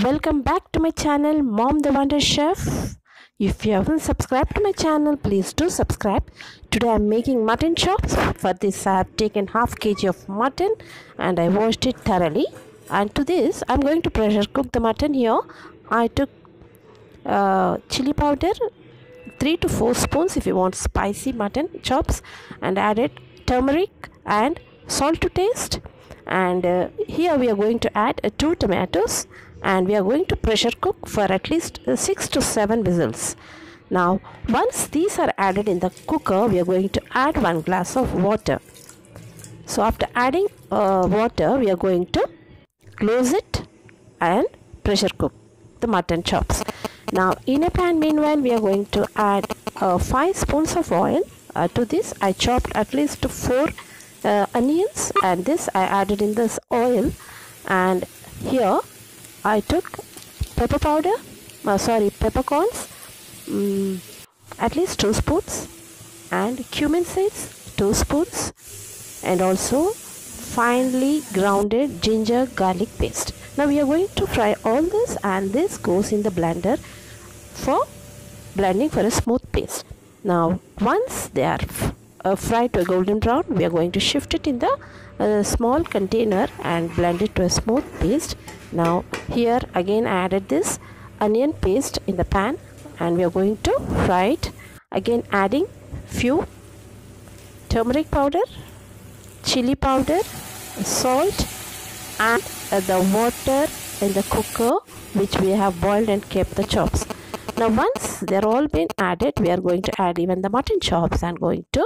Welcome back to my channel Mom the Wonder Chef. If you haven't subscribed to my channel, please do subscribe. Today I'm making mutton chops. For this I have taken half kg of mutton and I washed it thoroughly. And to this I'm going to pressure cook the mutton here. I took uh, chili powder 3 to 4 spoons if you want spicy mutton chops and added turmeric and salt to taste and uh, here we are going to add uh, two tomatoes and we are going to pressure cook for at least uh, 6 to 7 whistles now once these are added in the cooker we are going to add one glass of water. So after adding uh, water we are going to close it and pressure cook the mutton chops. Now in a pan meanwhile we are going to add uh, 5 spoons of oil uh, to this. I chopped at least 4 uh, onions and this I added in this oil. And here I took pepper powder uh, sorry peppercorns um, at least 2 spoons and cumin seeds 2 spoons and also finely grounded ginger garlic paste. Now we are going to fry all this and this goes in the blender for blending for a smooth paste. Now once they are uh, fried to a golden brown we are going to shift it in the uh, small container and blend it to a smooth paste now here again I added this onion paste in the pan and we are going to fry it. Again adding few turmeric powder chili powder salt and the water in the cooker which we have boiled and kept the chops now once they're all been added we are going to add even the mutton chops and going to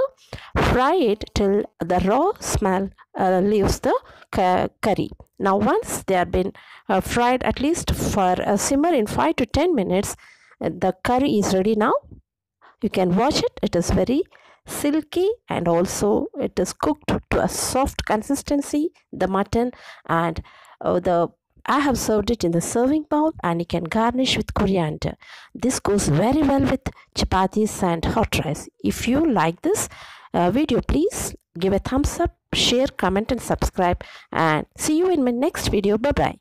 fry it till the raw smell uh, leaves the curry. Now once they have been uh, fried at least for a simmer in 5 to 10 minutes uh, the curry is ready now. You can watch it. It is very silky and also it is cooked to a soft consistency the mutton and uh, the I have served it in the serving bowl and you can garnish with coriander. This goes very well with chapatis and hot rice. If you like this uh, video, please give a thumbs up, share, comment and subscribe and see you in my next video. Bye-bye.